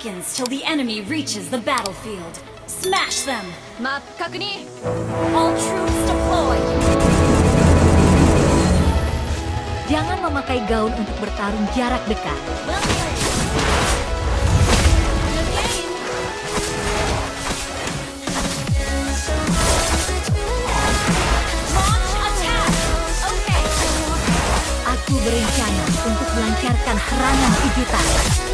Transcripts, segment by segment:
seconds till the enemy reaches the battlefield. Smash them! Map All troops deploy! Jangan memakai gaun untuk bertarung jarak dekat. Aku berencana untuk melancarkan serangan kejutan.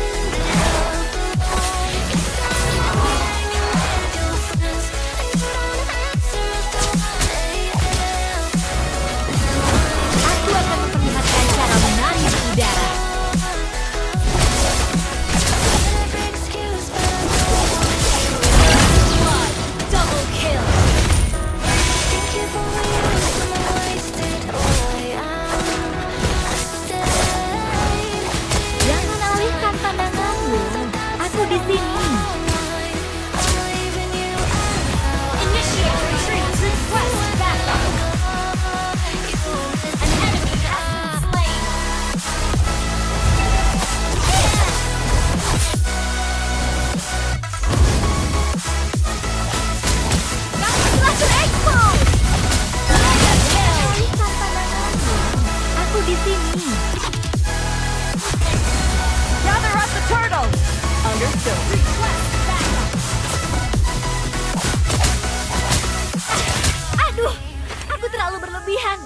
berlebihan.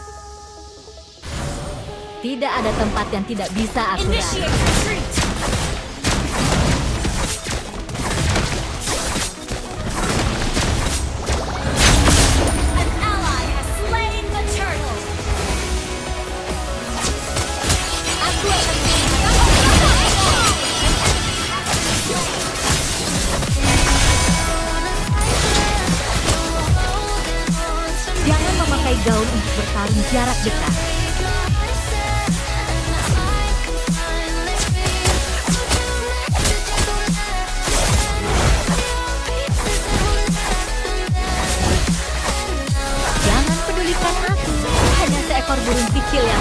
Tidak ada tempat yang tidak bisa aku bertarung jarak dekat. Jangan pedulikan aku, hanya seekor burung kecil yang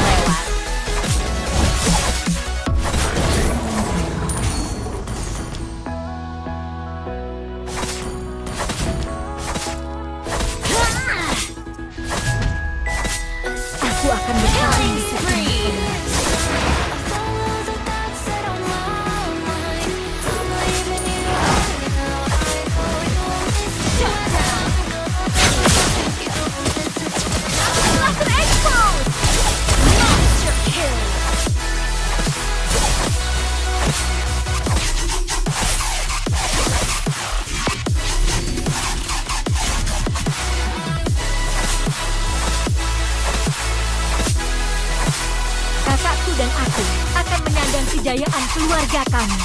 kejayaan keluarga kami.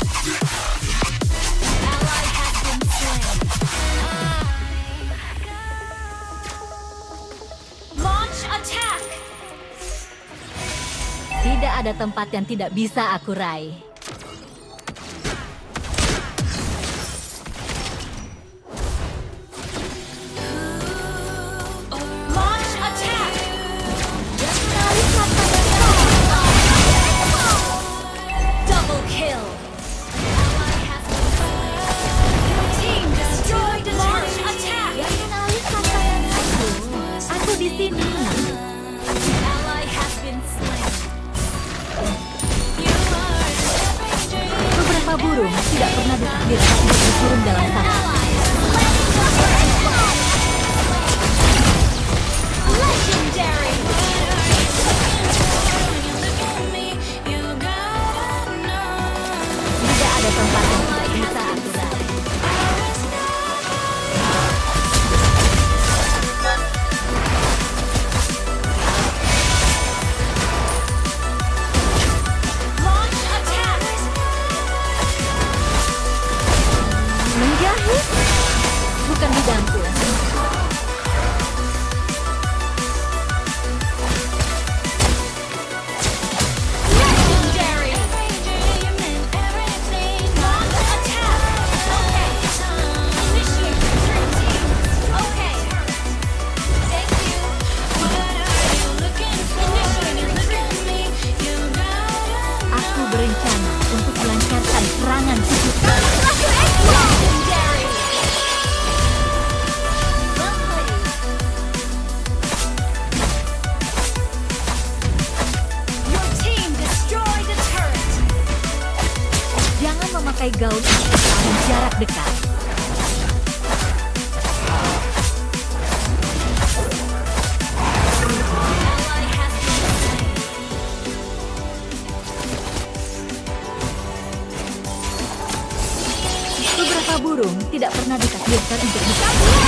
Tidak ada tempat yang tidak bisa aku raih. Adam. memakai gaun untuk jarak dekat. Beberapa burung tidak pernah ditakdirkan untuk bisa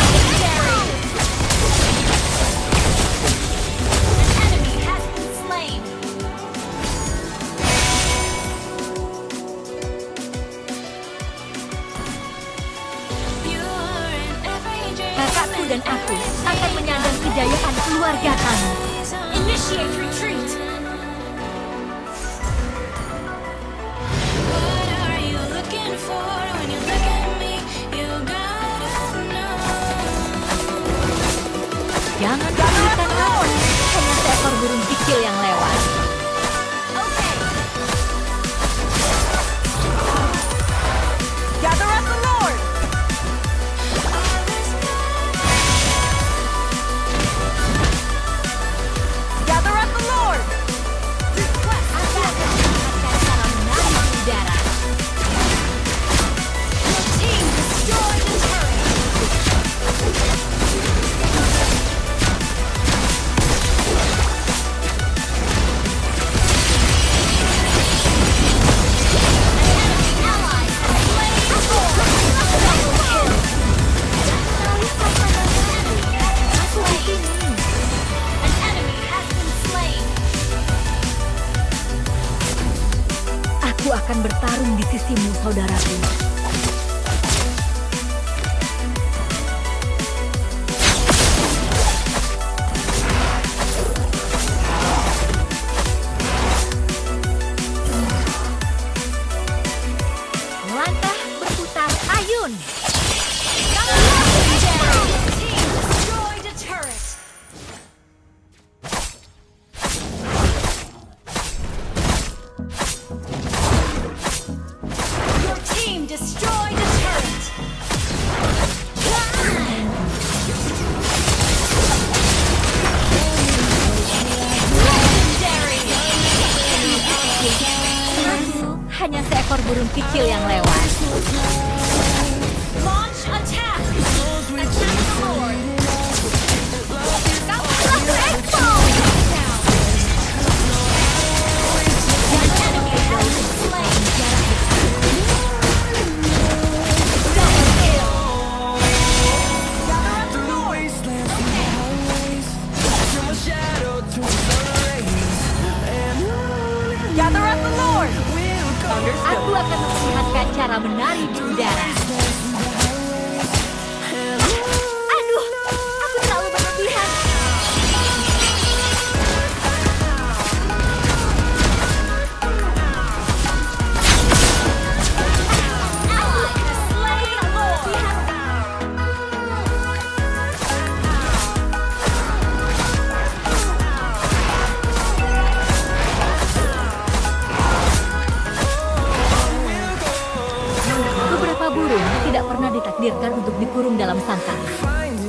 burung kecil yang lewat. Illuminati do that. Fantasy.